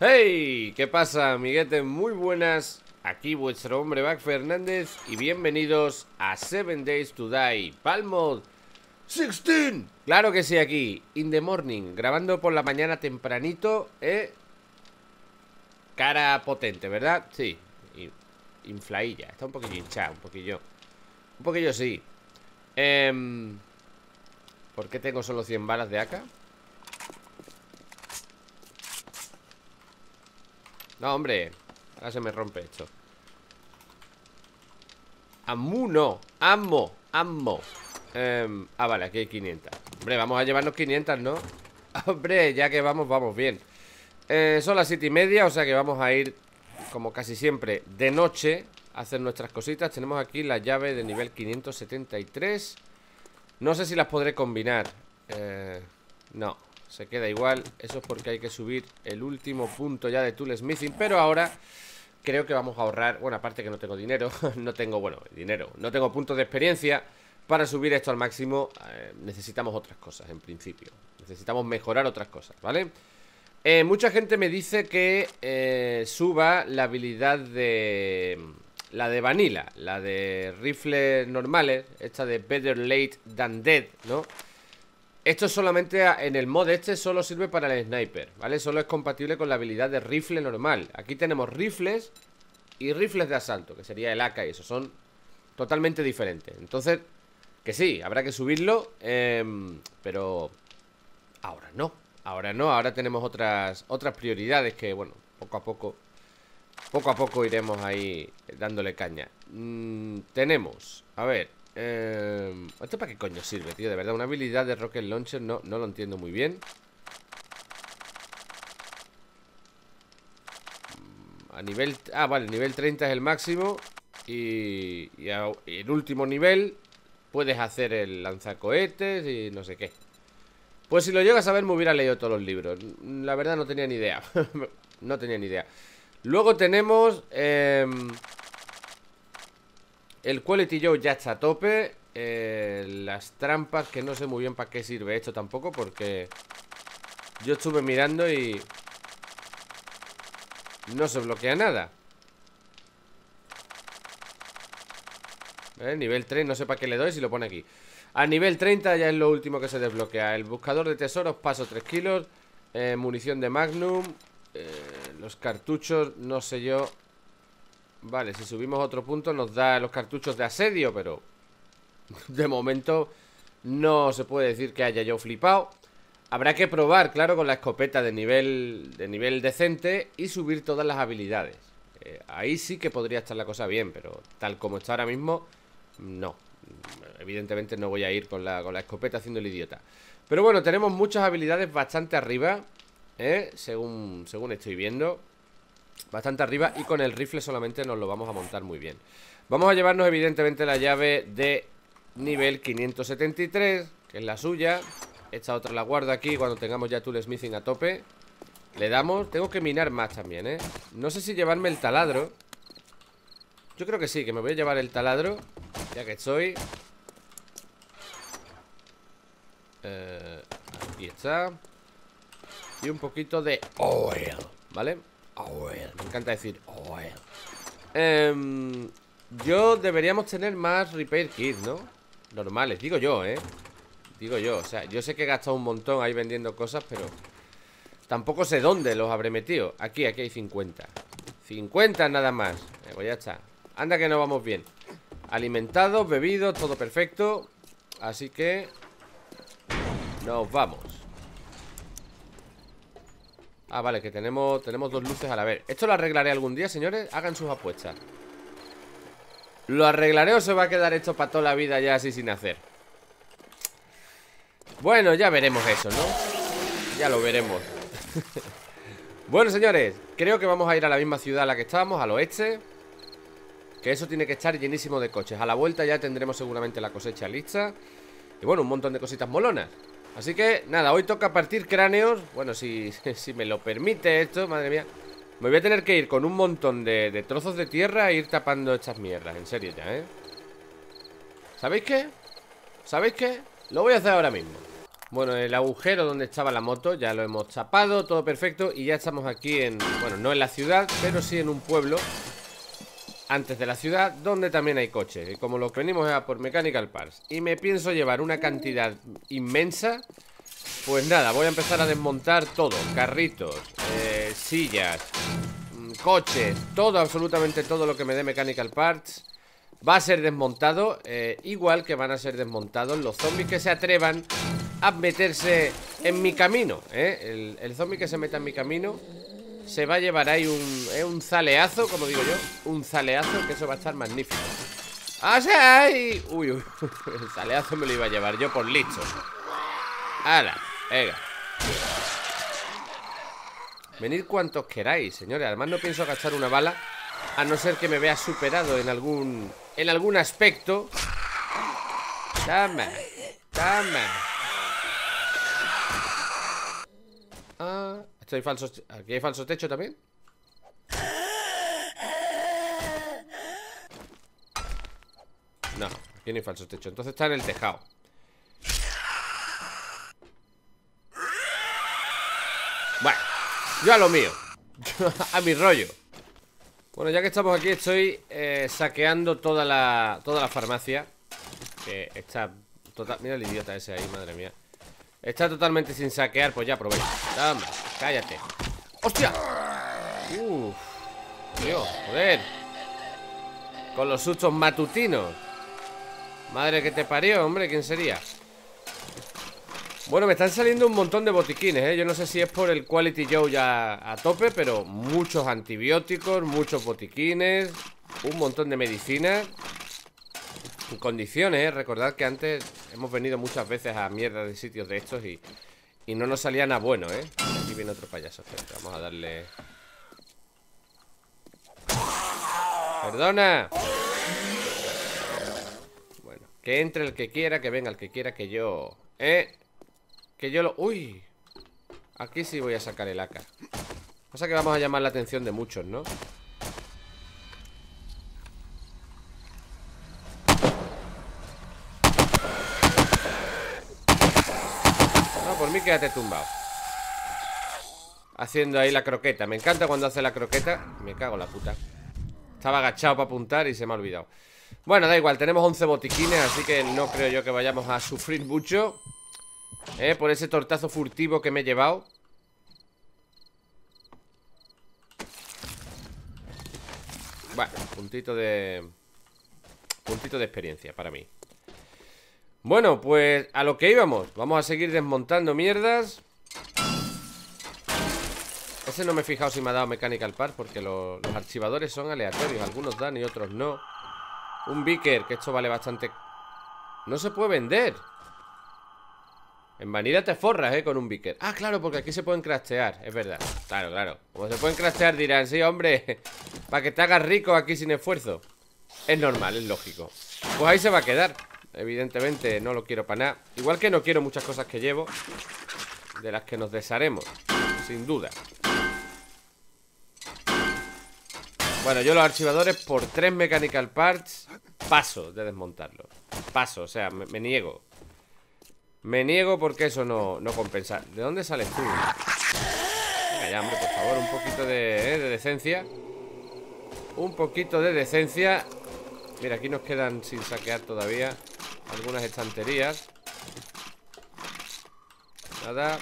¡Hey! ¿Qué pasa, amiguetes? Muy buenas. Aquí vuestro hombre Back Fernández y bienvenidos a 7 Days to Die Palmod 16. Claro que sí, aquí, in the morning, grabando por la mañana tempranito, ¿eh? Cara potente, ¿verdad? Sí, inflailla, está un poquillo hinchada, un poquillo. Un poquillo sí. Eh... ¿Por qué tengo solo 100 balas de AK? No, hombre. Ahora se me rompe esto. Amu no. Ammo Ammo em, Ah, vale, aquí hay 500 Hombre, vamos a llevarnos 500, ¿no? Hombre, ya que vamos, vamos bien. Eh, Son las 7 y media O sea que vamos a ir Como casi siempre De noche A hacer nuestras cositas. Tenemos aquí la llave de nivel 573 No sé si las podré combinar. Eh, No se queda igual Eso es porque hay que subir el último punto ya de tool smithing Pero ahora creo que vamos a ahorrar Bueno, aparte que no tengo dinero No tengo, bueno, dinero No tengo puntos de experiencia Para subir esto al máximo eh, Necesitamos otras cosas, en principio Necesitamos mejorar otras cosas, ¿vale? Eh, mucha gente me dice que eh, suba la habilidad de... La de Vanilla, la de rifles normales Esta de Better Late Than Dead, ¿no? Esto solamente en el mod este solo sirve para el sniper, ¿vale? Solo es compatible con la habilidad de rifle normal. Aquí tenemos rifles y rifles de asalto, que sería el AK y eso Son totalmente diferentes. Entonces, que sí, habrá que subirlo em, Pero ahora no, ahora no. Ahora tenemos otras, otras prioridades que, bueno, poco a poco Poco a poco iremos ahí dándole caña. Mm, Tenemos, a ver eh, ¿Esto para qué coño sirve, tío? De verdad, una habilidad de Rocket Launcher no, no lo entiendo muy bien. Mm, A nivel... Ah, vale, nivel 30 es el máximo Y, y, el último nivel Puedes hacer el lanzacohetes y no sé qué. Pues si lo llegas a ver me hubiera leído todos los libros. La verdad no tenía ni idea. No tenía ni idea. Luego tenemos... Eh, el Quality Joe ya está a tope. Eh, Las trampas que no sé muy bien para qué sirve esto tampoco Porque yo estuve mirando y no se bloquea nada. ¿Eh? Nivel 3, no sé para qué le doy si lo pone aquí. A nivel 30 ya es lo último que se desbloquea. El buscador de tesoros, paso 3 kilos. Eh, Munición de Magnum. Los cartuchos, no sé yo Vale, si subimos otro punto nos da los cartuchos de asedio, pero de momento no se puede decir que haya yo flipado. Habrá que probar, claro, con la escopeta de nivel, de nivel decente y subir todas las habilidades. Eh, ahí sí que podría estar la cosa bien, pero tal como está ahora mismo, no. Evidentemente no voy a ir con la, con la escopeta haciendo el idiota. Pero bueno, tenemos muchas habilidades bastante arriba, ¿eh? según, según estoy viendo. Bastante arriba y con el rifle solamente nos lo vamos a montar muy bien. Vamos a llevarnos evidentemente la llave de nivel 573 Que es la suya. Esta otra la guardo aquí. Cuando tengamos ya tool smithing a tope Le damos, tengo que minar más también, ¿eh? No sé si llevarme el taladro. Yo creo que sí, que me voy a llevar el taladro Ya que estoy. Eh, Aquí está. Y un poquito de oil ¿Vale? Me encanta decir em, Yo deberíamos tener más repair kits, ¿no? Normales, digo yo, ¿eh? Digo yo, o sea, yo sé que he gastado un montón ahí vendiendo cosas, pero Tampoco sé dónde los habré metido. Aquí, aquí hay 50 50 nada más. Eh, Pues ya está. Anda que no vamos bien. Alimentados, bebidos, todo perfecto. Así que Nos vamos Ah, vale, que tenemos, tenemos dos luces a la vez. Esto lo arreglaré algún día, señores Hagan sus apuestas. ¿Lo arreglaré o se va a quedar esto para toda la vida ya así sin hacer? Bueno, ya veremos eso, ¿no? Ya lo veremos. Bueno, señores Creo que vamos a ir a la misma ciudad a la que estábamos Al oeste. Que eso tiene que estar llenísimo de coches. A la vuelta ya tendremos seguramente la cosecha lista. Y bueno, un montón de cositas molonas Así que, nada, hoy toca partir cráneos Bueno, si, si me lo permite esto, madre mía Me voy a tener que ir con un montón de, trozos de tierra E ir tapando estas mierdas, en serio ya, ¿eh? ¿Sabéis qué? ¿Sabéis qué? Lo voy a hacer ahora mismo Bueno, el agujero donde estaba la moto Ya lo hemos tapado, todo perfecto Y ya estamos aquí en, bueno, no en la ciudad Pero sí en un pueblo Antes de la ciudad, donde también hay coches Y como lo que venimos a por Mechanical Parts Y me pienso llevar una cantidad inmensa Pues nada, voy a empezar a desmontar todo Carritos, eh, sillas mm, Coches Todo, absolutamente todo lo que me dé Mechanical Parts Va a ser desmontado eh, Igual que van a ser desmontados los zombies que se atrevan a meterse en mi camino ¿eh? el, zombie que se meta en mi camino Se va a llevar ahí un, ¿eh? un zaleazo, como digo yo Un zaleazo, que eso va a estar magnífico. ¡Ay! Uy, uy, el zaleazo me lo iba a llevar yo por listo. ¡Hala! Venga. Venid cuantos queráis, señores. Además no pienso gastar una bala A no ser que me vea superado en algún En algún aspecto. Dame Dame Ah, hay falso, ¿Aquí hay falso techo también? No, aquí no hay falso techo Entonces está en el tejado. Bueno, yo a lo mío. A mi rollo. Bueno, ya que estamos aquí Estoy eh, saqueando toda la, toda la farmacia Que está total... Mira el idiota ese ahí, madre mía. Está totalmente sin saquear, pues ya aprovecha Dame, cállate ¡Hostia! Uf Dios, joder Con los sustos matutinos Madre que te parió, hombre, ¿quién sería? Bueno, me están saliendo un montón de botiquines, ¿eh? Yo no sé si es por el Quality Joe ya a tope Pero muchos antibióticos, muchos botiquines Un montón de medicinas en condiciones, ¿eh? recordad que antes hemos venido muchas veces a mierda de sitios de estos y, y no nos salían a bueno, ¿eh? Aquí viene otro payaso, vamos a darle... ¡Perdona! Bueno, que entre el que quiera, que venga el que quiera, que yo... ¿Eh? Que yo lo... ¡Uy! Aquí sí voy a sacar el AK Pasa que vamos a llamar la atención de muchos, ¿no? Mí quédate tumbado. Haciendo ahí la croqueta. Me encanta cuando hace la croqueta. Me cago en la puta. Estaba agachado para apuntar y se me ha olvidado. Bueno, da igual, tenemos 11 botiquines Así que no creo yo que vayamos a sufrir mucho ¿Eh? Por ese tortazo furtivo que me he llevado. Bueno, puntito de... Puntito de experiencia para mí bueno, pues a lo que íbamos. Vamos a seguir desmontando mierdas. Ese no me he fijado si me ha dado Mechanical Part Porque los archivadores son aleatorios. Algunos dan y otros no. Un Beaker, que esto vale bastante No se puede vender. En Vanilla te forras, eh, con un Beaker Ah, claro, porque aquí se pueden craftear. Es verdad, claro, claro. Como se pueden craftear dirán, sí, hombre Para que te hagas rico aquí sin esfuerzo Es normal, es lógico. Pues ahí se va a quedar Evidentemente no lo quiero para nada. Igual que no quiero muchas cosas que llevo De las que nos desharemos Sin duda. Bueno, yo los archivadores por tres mechanical parts Paso de desmontarlos Paso, o sea, me, niego. Me niego porque eso no, no, compensa. ¿De dónde sales tú? Venga hombre, por favor, un poquito eh, de decencia. Un poquito de decencia. Mira, aquí nos quedan sin saquear todavía algunas estanterías Nada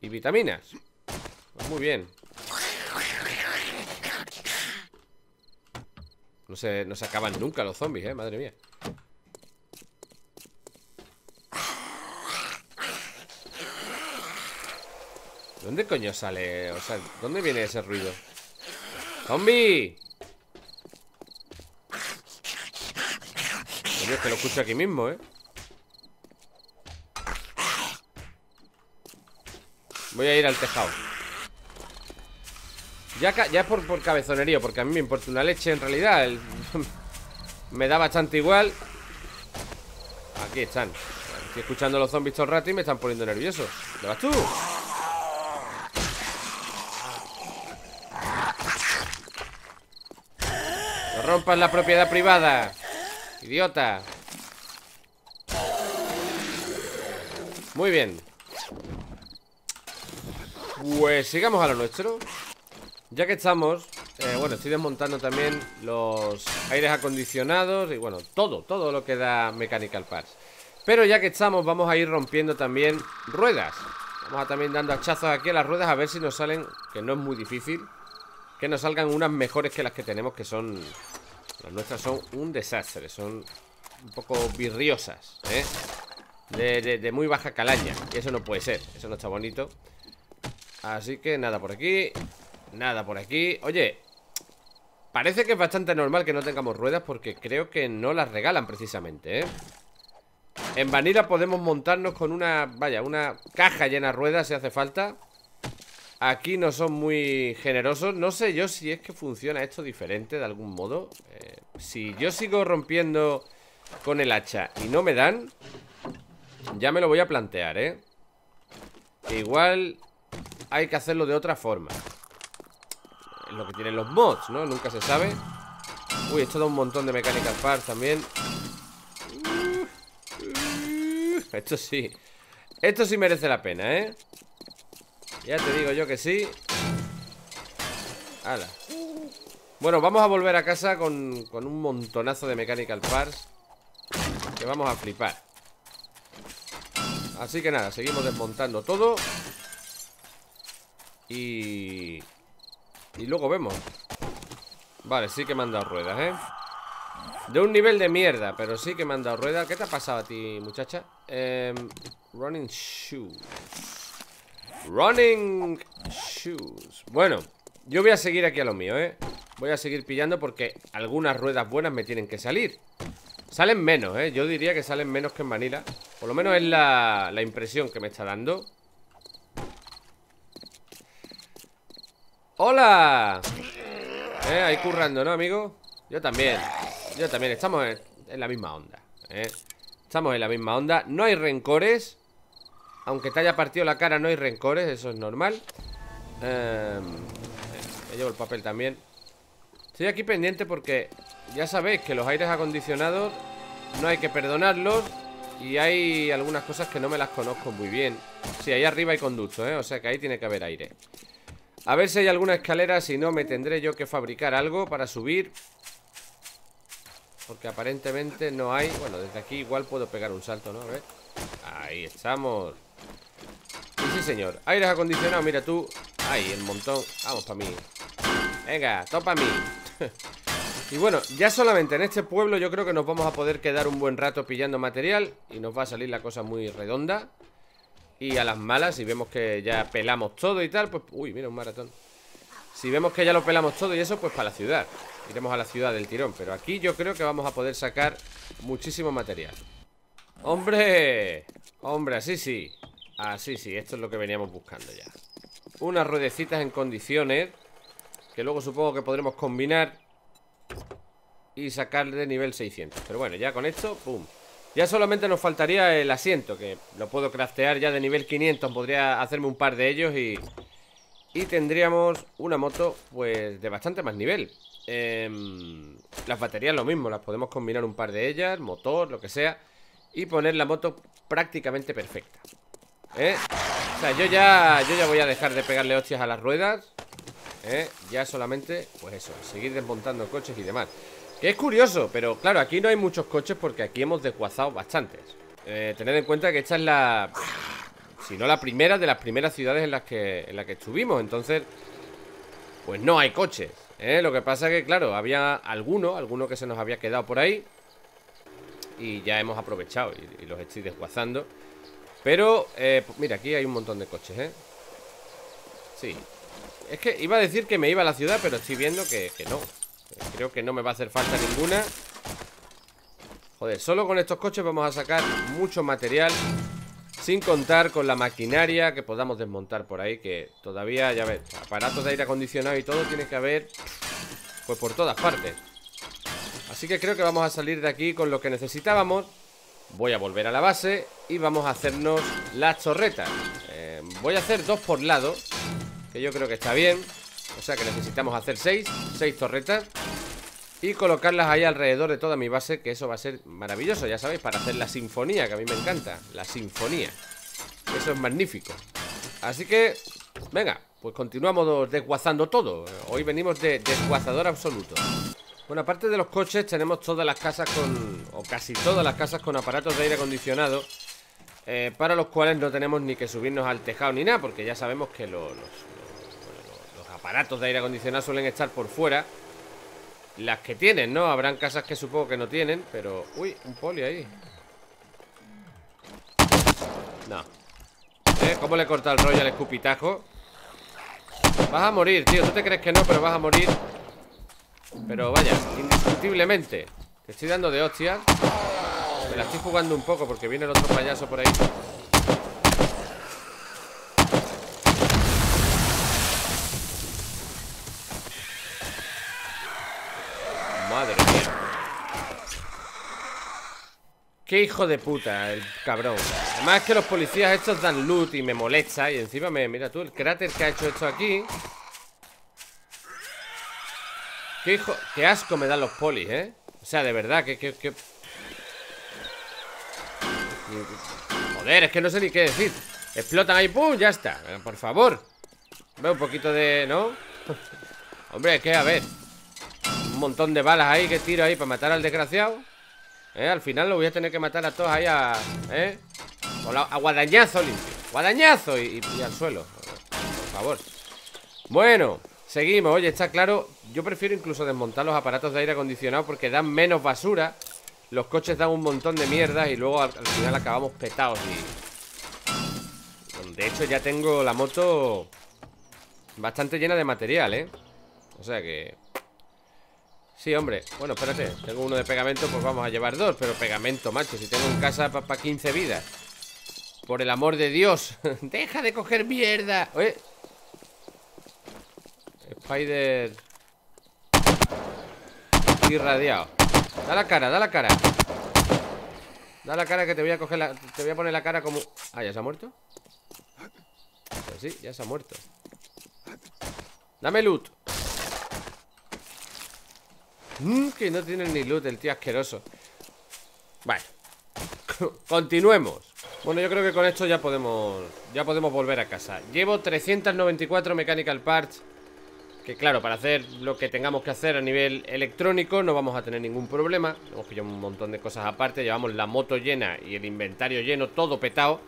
Y vitaminas pues Muy bien No se, no se acaban nunca los zombies, eh, madre mía ¿Dónde coño sale? O sea, ¿dónde viene ese ruido? ¡Zombie! Es que lo escucho aquí mismo, ¿eh? Voy a ir al tejado. Ya, es por, por cabezonerío Porque a mí me importa una leche en realidad Me da bastante igual. Aquí están. Estoy escuchando los zombies todo el rato y me están poniendo nervioso ¿Dónde vas tú? No rompas la propiedad privada Idiota. Muy bien. Pues sigamos a lo nuestro. Ya que estamos eh, Bueno, estoy desmontando también Los aires acondicionados Y bueno, todo, todo lo que da Mechanical Parts. Pero ya que estamos, vamos a ir rompiendo también Ruedas. Vamos a también dando hachazos aquí a las ruedas A ver si nos salen, que no es muy difícil Que nos salgan unas mejores que las que tenemos Que son, las nuestras son un desastre Son un poco virriosas ¿eh? de, muy baja calaña Y eso no puede ser, eso no está bonito Así que nada por aquí Nada por aquí Oye, parece que es bastante normal que no tengamos ruedas Porque creo que no las regalan precisamente, ¿eh? En Vanilla podemos montarnos con una, vaya, una caja llena de ruedas si hace falta Aquí no son muy generosos No sé yo si es que funciona esto diferente de algún modo eh, Si yo sigo rompiendo con el hacha y no me dan ya me lo voy a plantear, ¿eh? igual hay que hacerlo de otra forma Es lo que tienen los mods, ¿no? Nunca se sabe Uy, esto da un montón de mechanical parts también Esto sí Esto sí merece la pena, ¿eh? Ya te digo yo que sí. Hala Bueno, vamos a volver a casa con, con un montonazo de mechanical parts Que vamos a flipar. Así que nada, seguimos desmontando todo. Y... Y luego vemos. Vale, sí que me han dado ruedas, ¿eh? De un nivel de mierda, pero sí que me han dado ruedas. ¿Qué te ha pasado a ti, muchacha? Em, running shoes Running shoes Bueno, yo voy a seguir aquí a lo mío, ¿eh? Voy a seguir pillando porque algunas ruedas buenas me tienen que salir Salen menos, ¿eh? Yo diría que salen menos que en Manila Por lo menos es la, la impresión que me está dando ¡Hola! ¿Eh? Ahí currando, ¿no, amigo? Yo también Yo también, estamos en, la misma onda ¿eh? Estamos en la misma onda No hay rencores Aunque te haya partido la cara, no hay rencores Eso es normal eh, Me llevo el papel también Estoy aquí pendiente porque ya sabéis que los aires acondicionados no hay que perdonarlos y hay algunas cosas que no me las conozco muy bien. Sí, ahí arriba hay conducto, ¿eh? O sea que ahí tiene que haber aire. A ver si hay alguna escalera, si no me tendré yo que fabricar algo para subir. Porque aparentemente no hay... Bueno, desde aquí igual puedo pegar un salto, ¿no? A ver. Ahí estamos. Señor. Aires acondicionados, mira tú. Ahí, el montón. Vamos para mí. Venga, topa a mí. y bueno, ya solamente en este pueblo yo creo que nos vamos a poder quedar un buen rato pillando material Y nos va a salir la cosa muy redonda Y a las malas, si vemos que ya pelamos todo y tal, pues... Uy, mira, un maratón Si vemos que ya lo pelamos todo y eso, pues para la ciudad Iremos a la ciudad del tirón Pero aquí yo creo que vamos a poder sacar muchísimo material ¡Hombre! Hombre, así sí Así sí, esto es lo que veníamos buscando ya. Unas ruedecitas en condiciones Que luego supongo que podremos combinar Y sacar de nivel 600 Pero bueno, ya con esto, pum. Ya solamente nos faltaría el asiento Que lo puedo craftear ya de nivel 500 Podría hacerme un par de ellos y... Y tendríamos una moto Pues de bastante más nivel. Eh, Las baterías lo mismo Las podemos combinar un par de ellas Motor, lo que sea Y poner la moto prácticamente perfecta ¿Eh? O sea, yo ya, yo ya voy a dejar de pegarle hostias a las ruedas ¿eh? Ya solamente, pues eso, seguir desmontando coches y demás Que es curioso, pero claro, aquí no hay muchos coches porque aquí hemos desguazado bastantes eh, Tened en cuenta que esta es la... Si no la primera de las primeras ciudades en las que, en las que estuvimos Entonces, pues no hay coches ¿eh? Lo que pasa que, claro, había alguno, alguno que se nos había quedado por ahí Y ya hemos aprovechado y, los estoy desguazando Pero, eh, pues mira, aquí hay un montón de coches, ¿eh? Sí, es que iba a decir que me iba a la ciudad Pero estoy viendo que, no. Creo que no me va a hacer falta ninguna. Joder, solo con estos coches vamos a sacar mucho material Sin contar con la maquinaria que podamos desmontar por ahí Que todavía, ya ves, aparatos de aire acondicionado y todo tiene que haber Pues por todas partes. Así que creo que vamos a salir de aquí con lo que necesitábamos Voy a volver a la base Y vamos a hacernos las torretas. Eh, Voy a hacer dos por lado que yo creo que está bien. O sea que necesitamos hacer seis Seis torretas Y colocarlas ahí alrededor de toda mi base Que eso va a ser maravilloso, ya sabéis Para hacer la sinfonía, que a mí me encanta La sinfonía. Eso es magnífico. Así que, venga, pues continuamos desguazando todo. Hoy venimos de desguazador absoluto Bueno, aparte de los coches tenemos todas las casas con... O casi todas las casas con aparatos de aire acondicionado eh, Para los cuales no tenemos ni que subirnos al tejado ni nada Porque ya sabemos que los, los aparatos de aire acondicionado suelen estar por fuera Las que tienen, ¿no? Habrán casas que supongo que no tienen Pero... Uy, un poli ahí No ¿Eh? ¿Cómo le corta el rollo al escupitajo? Vas a morir, tío Tú te crees que no, pero vas a morir Pero vaya, indiscutiblemente. Te estoy dando de hostias Me la estoy jugando un poco porque viene el otro payaso por ahí. Madre mía. Qué hijo de puta el cabrón. Además es que los policías estos dan loot y me molesta Y encima me... Mira tú, el cráter que ha hecho esto aquí Qué. Qué asco me dan los polis, ¿eh? O sea, de verdad, que... que, Joder, es que no sé ni qué decir Explotan ahí, ¡pum! Ya está Por favor Veo un poquito de... ¿no? Hombre, es que, a ver Un montón de balas ahí que tiro ahí para matar al desgraciado ¿Eh? Al final lo voy a tener que matar a todos ahí a... ¿Eh? a guadañazo limpio Guadañazo y, al suelo Por favor Bueno, seguimos. Oye, está claro Yo prefiero incluso desmontar los aparatos de aire acondicionado Porque dan menos basura Los coches dan un montón de mierda Y luego al, final acabamos petados y... De hecho ya tengo la moto Bastante llena de material, ¿eh? O sea que... Sí, hombre, bueno, espérate Tengo uno de pegamento, pues vamos a llevar dos Pero pegamento, macho, si tengo en casa para 15 vidas. Por el amor de Dios Deja de coger mierda. Oye Spider. Irradiado. Da la cara, da la cara. Da la cara que te voy a coger la... Te voy a poner la cara como... Ah, ¿ya se ha muerto? Pues sí, ya se ha muerto. Dame loot. Mm, que no tiene ni loot el tío asqueroso. Vale. Continuemos. Bueno, yo creo que con esto ya podemos Ya podemos volver a casa. Llevo 394 mechanical parts Que claro, para hacer lo que tengamos que hacer a nivel electrónico No vamos a tener ningún problema. Hemos pillado un montón de cosas aparte Llevamos la moto llena y el inventario lleno Todo petado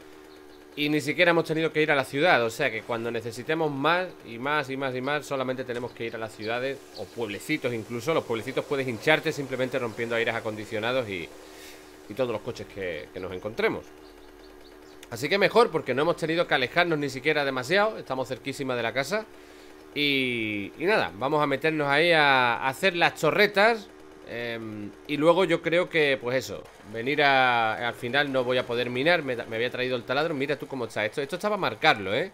y ni siquiera hemos tenido que ir a la ciudad. O sea que cuando necesitemos más y más y más y más Solamente tenemos que ir a las ciudades O pueblecitos incluso. Los pueblecitos puedes hincharte simplemente rompiendo aires acondicionados Y, y todos los coches que, nos encontremos. Así que mejor porque no hemos tenido que alejarnos ni siquiera demasiado. Estamos cerquísima de la casa y, y nada, vamos a meternos ahí a hacer las chorretas Em, y luego yo creo que, pues eso Venir a... Al final no voy a poder minar me, había traído el taladro Mira tú cómo está esto Esto está para marcarlo, ¿eh?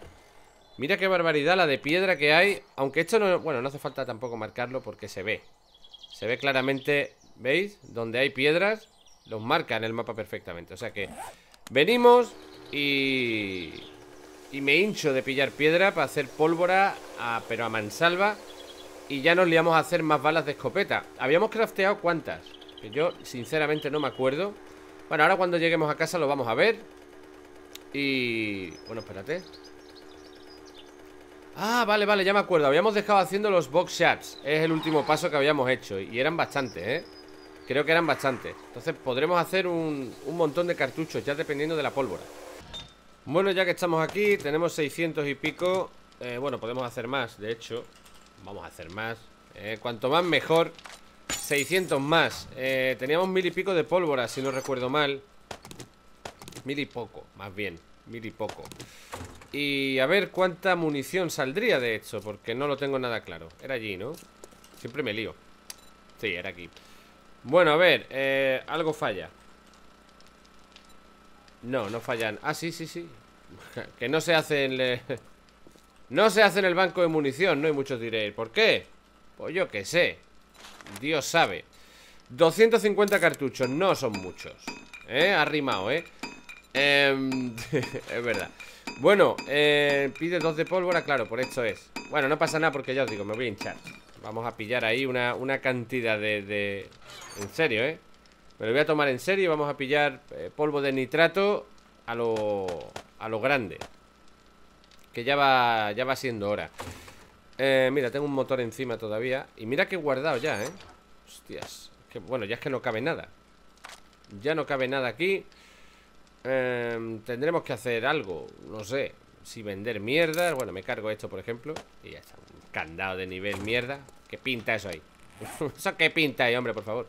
Mira qué barbaridad la de piedra que hay Aunque esto no... Bueno, no hace falta tampoco marcarlo porque se ve Se ve claramente, ¿veis? Donde hay piedras Los marca en el mapa perfectamente O sea que venimos y... Y me hincho de pillar piedra para hacer pólvora Pero a mansalva y ya nos liamos a hacer más balas de escopeta. Habíamos crafteado cuántas yo sinceramente no me acuerdo. Bueno, ahora cuando lleguemos a casa lo vamos a ver. Y... Bueno, espérate. Ah, vale, vale, ya me acuerdo. Habíamos dejado haciendo los box shots. Es el último paso que habíamos hecho. Y eran bastantes, ¿eh? Creo que eran bastantes. Entonces podremos hacer un, un montón de cartuchos Ya dependiendo de la pólvora Bueno, ya que estamos aquí Tenemos 600 y pico eh, Bueno, podemos hacer más, de hecho Vamos a hacer más eh, Cuanto más mejor 600 más eh, Teníamos mil y pico de pólvora, si no recuerdo mal Mil y poco, más bien Mil y poco. Y a ver cuánta munición saldría de hecho Porque no lo tengo nada claro Era allí, ¿no? Siempre me lío. Sí, era aquí. Bueno, a ver, eh, algo falla. No, no fallan. Ah, sí, sí, sí Que no se hace en... No se hace en el banco de munición, no hay muchos diréis ¿Por qué? Pues yo qué sé Dios sabe 250 cartuchos, no son muchos ¿Eh? Ha rimado, ¿eh? Em, es verdad Bueno, eh, pide dos de pólvora, claro, por esto es Bueno, no pasa nada porque ya os digo, me voy a hinchar Vamos a pillar ahí una, cantidad de, En serio, ¿eh? Me lo voy a tomar en serio Vamos a pillar eh, polvo de nitrato A lo... A lo grande Que ya va, ya va siendo hora. Eh, Mira, tengo un motor encima todavía Y mira que he guardado ya, ¿eh? Hostias Bueno, ya es que no cabe nada. Ya no cabe nada aquí. Eh, Tendremos que hacer algo No sé Si vender mierda. Bueno, me cargo esto, por ejemplo Y ya está. Un candado de nivel mierda. ¿Qué pinta eso ahí? ¿Eso qué pinta ahí, hombre, por favor?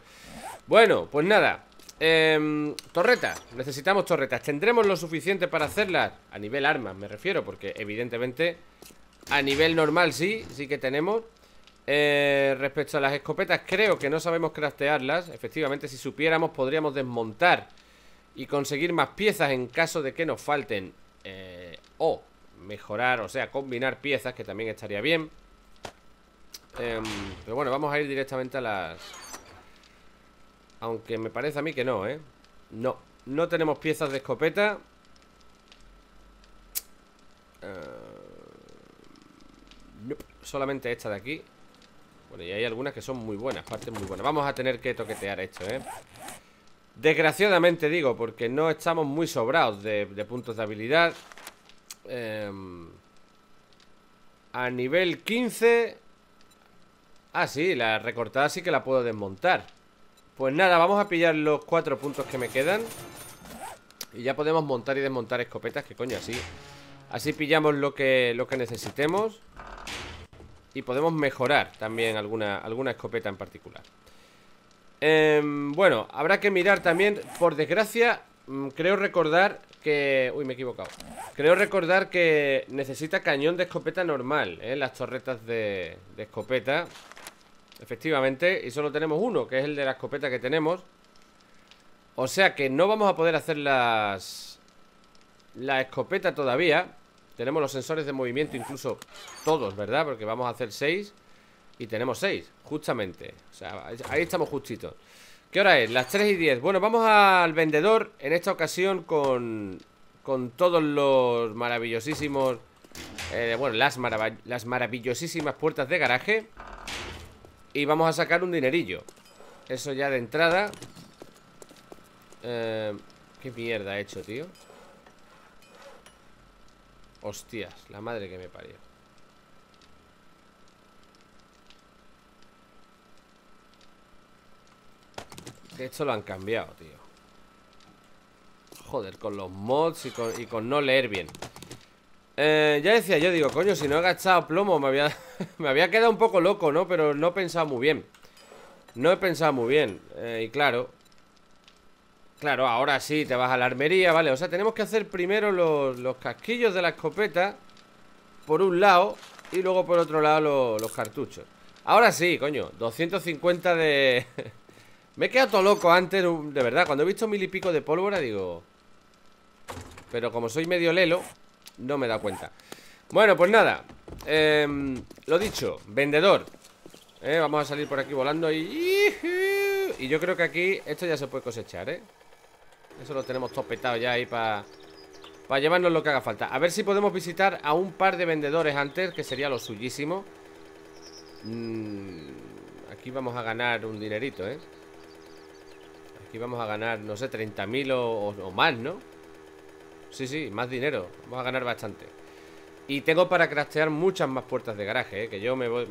Bueno, pues nada eh, Torretas, necesitamos torretas. ¿Tendremos lo suficiente para hacerlas? A nivel armas me refiero, porque evidentemente A nivel normal sí, sí que tenemos. Eh, Respecto a las escopetas Creo que no sabemos craftearlas. Efectivamente, si supiéramos podríamos desmontar Y conseguir más piezas En caso de que nos falten eh, O mejorar, o sea, combinar piezas Que también estaría bien. Eh, Pero bueno, vamos a ir directamente a las aunque me parece a mí que no, ¿eh? No, no tenemos piezas de escopeta. Uh... Solamente esta de aquí. Bueno, y hay algunas que son muy buenas Partes muy buenas. Vamos a tener que toquetear esto, ¿eh? Desgraciadamente digo Porque no estamos muy sobrados de, de puntos de habilidad. Eh... A nivel 15 Ah, sí, la recortada sí que la puedo desmontar pues nada, vamos a pillar los cuatro puntos que me quedan. Y ya podemos montar y desmontar escopetas Que coño, así Así pillamos lo que, lo que necesitemos. Y podemos mejorar también alguna, alguna escopeta en particular. Eh, Bueno, habrá que mirar también Por desgracia, mm, creo recordar que... Uy, me he equivocado. Creo recordar que necesita cañón de escopeta normal ¿eh? Las torretas de escopeta Efectivamente, y solo tenemos uno, que es el de la escopeta que tenemos. O sea que no vamos a poder hacer las... La escopeta todavía. Tenemos los sensores de movimiento incluso todos, ¿verdad? Porque vamos a hacer seis Y tenemos seis, justamente. O sea, ahí estamos justitos. ¿Qué hora es? Las 3 y 10 Bueno, vamos al vendedor En esta ocasión con... Con todos los maravillosísimos eh, Bueno, las, las maravillosísimas puertas de garaje y vamos a sacar un dinerillo. Eso ya de entrada. Eh, ¿Qué mierda he hecho, tío? Hostias, la madre que me parió. Esto lo han cambiado, tío. Joder, con los mods y con no leer bien eh, ya decía yo, digo, coño, si no he gastado plomo me había, me había quedado un poco loco, ¿no? Pero no he pensado muy bien No he pensado muy bien eh, Y claro Claro, ahora sí, te vas a la armería, ¿vale? O sea, tenemos que hacer primero los, casquillos de la escopeta Por un lado Y luego por otro lado los, cartuchos Ahora sí, coño 250 de... me he quedado todo loco antes, de verdad Cuando he visto mil y pico de pólvora, digo... Pero como soy medio lelo no me da cuenta Bueno, pues nada eh, Lo dicho, vendedor eh, Vamos a salir por aquí volando y... y yo creo que aquí Esto ya se puede cosechar, ¿eh? Eso lo tenemos topetado ya ahí para Para llevarnos lo que haga falta A ver si podemos visitar a un par de vendedores antes Que sería lo suyísimo mm, Aquí vamos a ganar un dinerito, ¿eh? Aquí vamos a ganar, no sé, 30.000 o, o más, ¿no? Sí, sí, más dinero Vamos a ganar bastante Y tengo para craftear muchas más puertas de garaje, ¿eh? Que yo me voy...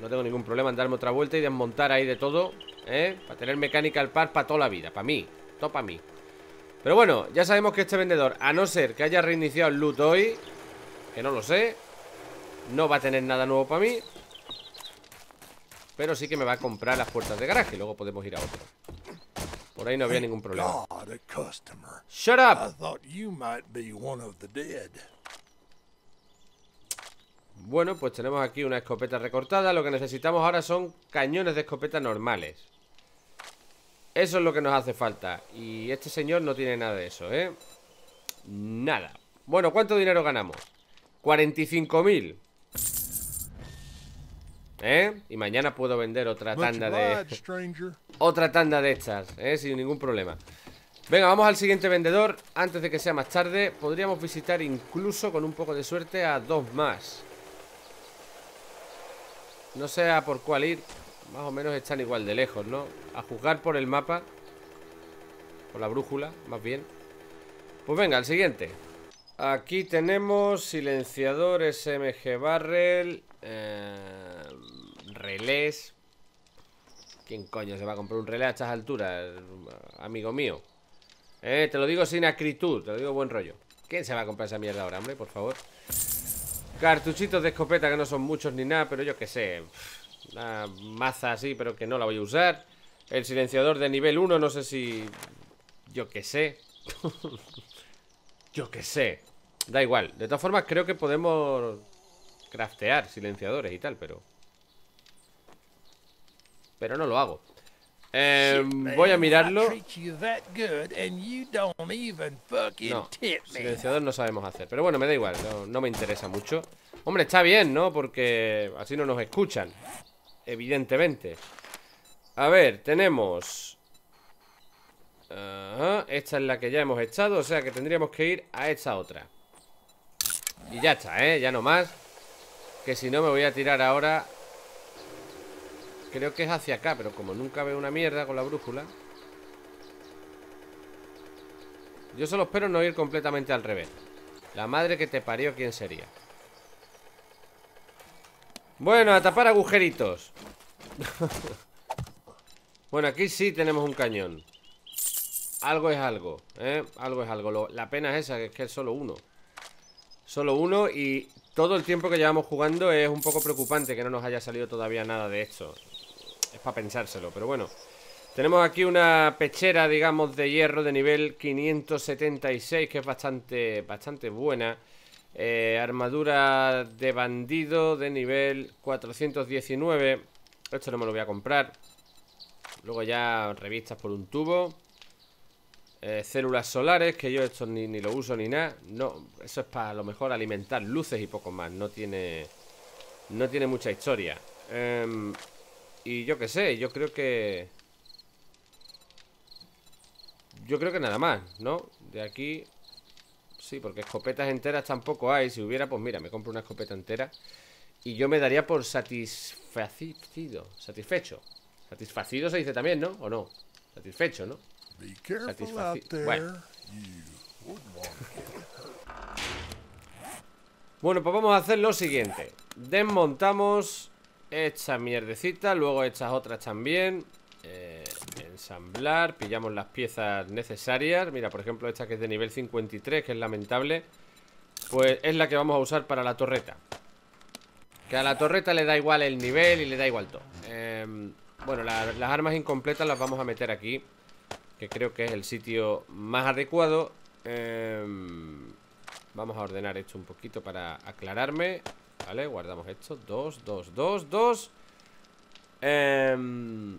No tengo ningún problema en darme otra vuelta y desmontar ahí de todo ¿eh? Para tener mecánica al par para toda la vida Para mí, todo para mí Pero bueno, ya sabemos que este vendedor A no ser que haya reiniciado el loot hoy Que no lo sé No va a tener nada nuevo para mí Pero sí que me va a comprar las puertas de garaje Luego podemos ir a otro por ahí no había ningún problema. Shut up. Bueno, pues tenemos aquí una escopeta recortada. Lo que necesitamos ahora son cañones de escopeta normales. Eso es lo que nos hace falta. Y este señor no tiene nada de eso, ¿eh? Nada. Bueno, ¿cuánto dinero ganamos? 45.000 ¿Eh? Y mañana puedo vender otra tanda de... otra tanda de estas, ¿eh? Sin ningún problema. Venga, vamos al siguiente vendedor. Antes de que sea más tarde Podríamos visitar incluso, con un poco de suerte A dos más. No sé a por cuál ir. Más o menos están igual de lejos, ¿no? A juzgar por el mapa. Por la brújula, más bien. Pues venga, al siguiente. Aquí tenemos silenciador, SMG barrel, eh, relés. ¿Quién coño se va a comprar un relé a estas alturas, amigo mío? Eh, te lo digo sin acritud, te lo digo buen rollo. ¿Quién se va a comprar esa mierda ahora, hombre, por favor? Cartuchitos de escopeta que no son muchos ni nada, pero yo qué sé. Una maza así, pero que no la voy a usar. El silenciador de nivel 1, no sé si... Yo qué sé. yo qué sé. Da igual. De todas formas, creo que podemos craftear silenciadores y tal, pero... Pero no lo hago. Eh, voy a mirarlo. No, silenciador no sabemos hacer. Pero bueno, me da igual, no, no me interesa mucho. Hombre, está bien, ¿no? Porque así no nos escuchan. Evidentemente. A ver, tenemos... esta es la que ya hemos echado, o sea que tendríamos que ir a esta otra. Y ya está, ¿eh? Ya no más. Que si no me voy a tirar ahora... Creo que es hacia acá, pero como nunca veo una mierda con la brújula... Yo solo espero no ir completamente al revés. La madre que te parió, ¿quién sería? Bueno, a tapar agujeritos. Bueno, aquí sí tenemos un cañón Algo es algo, ¿eh? Algo es algo La pena es esa, que es que es solo uno Solo uno y todo el tiempo que llevamos jugando es un poco preocupante que no nos haya salido todavía nada de esto Es para pensárselo, pero bueno. Tenemos aquí una pechera, digamos, de hierro de nivel 576 Que es bastante, bastante buena. Eh, Armadura de bandido de nivel 419 Esto no me lo voy a comprar. Luego ya revistas por un tubo. Eh, Células solares Que yo esto ni, lo uso ni nada. No, eso es para a lo mejor alimentar luces y poco más. No tiene No tiene mucha historia. Em, Y yo qué sé, yo creo que Yo creo que nada más, ¿no? De aquí Sí, porque escopetas enteras tampoco hay Si hubiera, pues mira, me compro una escopeta entera Y yo me daría por satisfacido Satisfecho Satisfacido se dice también, ¿no? ¿O no? Satisfecho, ¿no? Satisfacido. Bueno. bueno, pues vamos a hacer lo siguiente. Desmontamos esta mierdecita, luego estas otras también. Eh, ensamblar, pillamos las piezas necesarias. Mira, por ejemplo, esta que es de nivel 53, que es lamentable. Pues es la que vamos a usar para la torreta. Que a la torreta le da igual el nivel y le da igual todo. Eh, bueno, las armas incompletas las vamos a meter aquí Que creo que es el sitio más adecuado em, Vamos a ordenar esto un poquito para aclararme Vale, guardamos esto. Dos, dos, dos, dos. Em,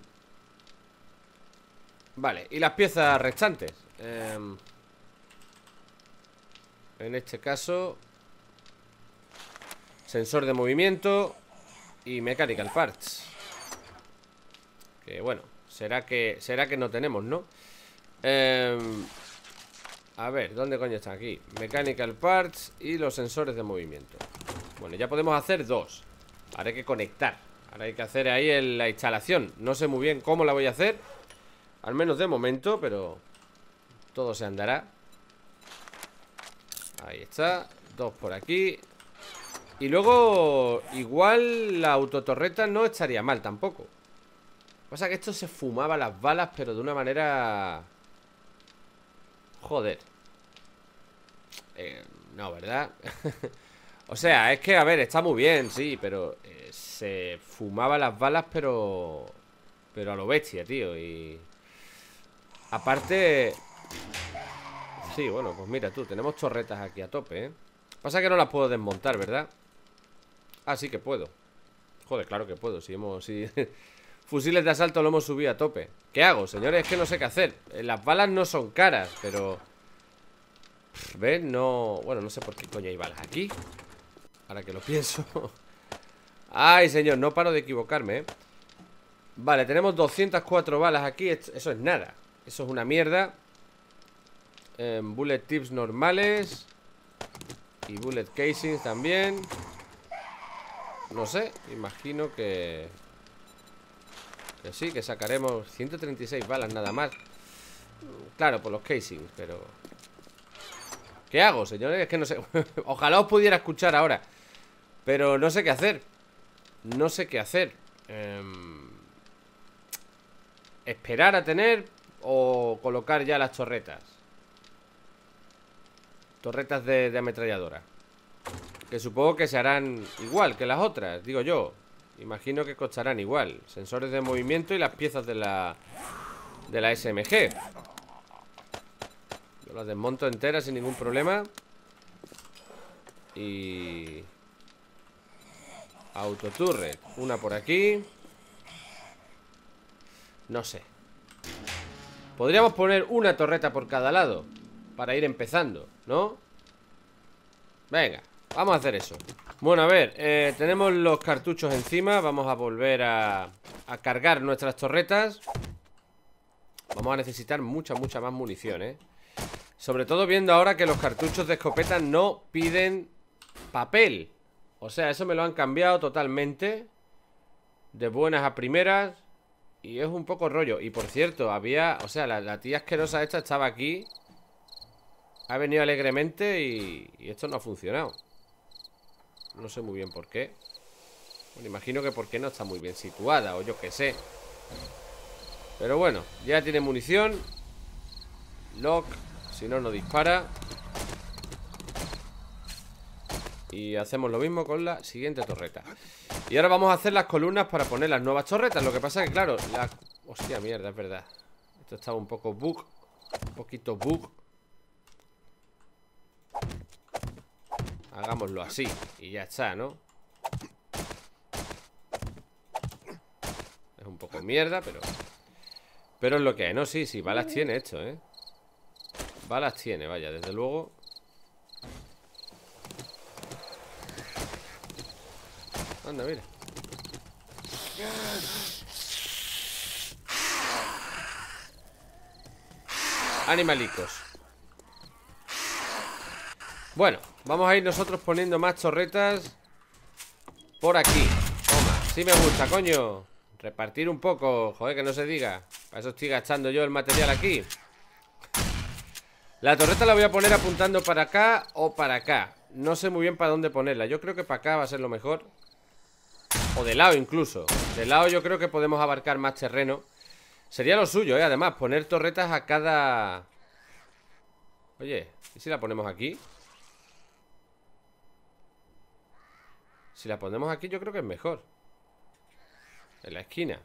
Vale, y las piezas restantes. Em, En este caso Sensor de movimiento Y mechanical parts. Que bueno, será que, será que no tenemos, ¿no? Em, a ver, ¿dónde coño está aquí? Mechanical parts y los sensores de movimiento Bueno, ya podemos hacer dos. Ahora hay que conectar. Ahora hay que hacer ahí la instalación. No sé muy bien cómo la voy a hacer. Al menos de momento, pero Todo se andará. Ahí está. Dos por aquí. Y luego, igual la autotorreta no estaría mal tampoco. Pasa que esto se fumaba las balas, pero de una manera... Joder. Eh, no, ¿verdad? o sea, es que, a ver, está muy bien, sí, pero eh, se fumaba las balas, pero... Pero a lo bestia, tío, y... Aparte... Sí, bueno, pues mira tú, tenemos torretas aquí a tope, ¿eh? Pasa que no las puedo desmontar, ¿verdad? Ah, sí que puedo Joder, claro que puedo, si hemos... Si... Fusiles de asalto lo hemos subido a tope ¿Qué hago, señores? Es que no sé qué hacer eh, Las balas no son caras, pero... ¿Ves? No... Bueno, no sé por qué coño hay balas aquí Ahora que lo pienso. Ay, señor, no paro de equivocarme, ¿eh? Vale, tenemos 204 balas aquí. Eso es nada. Eso es una mierda. Eh, Bullet tips normales. Y bullet casings también. No sé, imagino que que sí, que sacaremos 136 balas nada más. Claro, por los casings, pero... ¿Qué hago, señores? Es que no sé. Ojalá os pudiera escuchar ahora Pero no sé qué hacer. No sé qué hacer. Em, Esperar a tener O colocar ya las torretas Torretas de, de ametralladora. Que supongo que se harán igual que las otras Digo yo. Imagino que costarán igual. Sensores de movimiento y las piezas de la De la SMG Yo las desmonto enteras sin ningún problema. Y... Autoturret. Una por aquí. No sé. Podríamos poner una torreta por cada lado Para ir empezando, ¿no? Venga, vamos a hacer eso. Bueno, a ver, eh, tenemos los cartuchos encima. Vamos a volver a, a cargar nuestras torretas. Vamos a necesitar mucha, mucha más munición, ¿eh? Sobre todo viendo ahora que los cartuchos de escopeta no piden papel O sea, eso me lo han cambiado totalmente De buenas a primeras Y es un poco rollo. Y por cierto, había... O sea, la, tía asquerosa esta estaba aquí Ha venido alegremente y, y esto no ha funcionado. No sé muy bien por qué. Bueno, imagino que porque no está muy bien situada O yo qué sé. Pero bueno, ya tiene munición. Lock Si no, no dispara Y hacemos lo mismo con la siguiente torreta Y ahora vamos a hacer las columnas para poner las nuevas torretas Lo que pasa que, claro, la... Hostia, mierda, es verdad Esto estaba un poco bug Un poquito bug Hagámoslo así Y ya está, ¿no? Es un poco mierda, pero... Pero es lo que hay, ¿no? Sí, sí, balas tiene esto, ¿eh? Balas tiene, vaya, desde luego Anda, mira. Animalicos. Bueno, Vamos a ir nosotros poniendo más torretas Por aquí. Toma, sí me gusta, coño. Repartir un poco, joder, que no se diga. Para eso estoy gastando yo el material aquí. La torreta la voy a poner apuntando para acá o para acá. No sé muy bien para dónde ponerla. Yo creo que para acá va a ser lo mejor O de lado incluso De lado yo creo que podemos abarcar más terreno Sería lo suyo, ¿eh? Además, poner torretas a cada... Oye, ¿y si la ponemos aquí? Si la ponemos aquí yo creo que es mejor En la esquina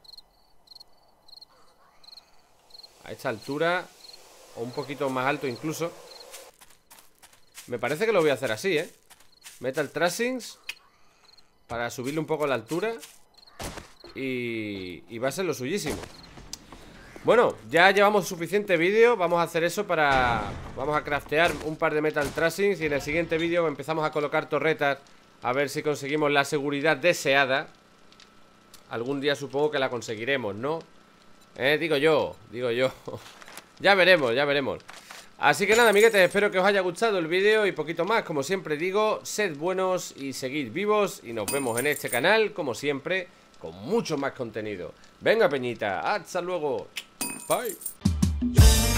A esta altura O un poquito más alto incluso Me parece que lo voy a hacer así, ¿eh? Metal tracings Para subirle un poco la altura y, y va a ser lo suyísimo. Bueno, ya llevamos suficiente vídeo Vamos a hacer eso para... Vamos a craftear un par de metal tracings Y en el siguiente vídeo empezamos a colocar torretas a ver si conseguimos la seguridad deseada. Algún día supongo que la conseguiremos, ¿no? Eh, digo yo, digo yo. Ya veremos, ya veremos Así que nada, amiguetes, espero que os haya gustado el vídeo y poquito más. Como siempre digo, sed buenos y seguid vivos Y nos vemos en este canal, como siempre, con mucho más contenido. Venga, Peñita, hasta luego. Bye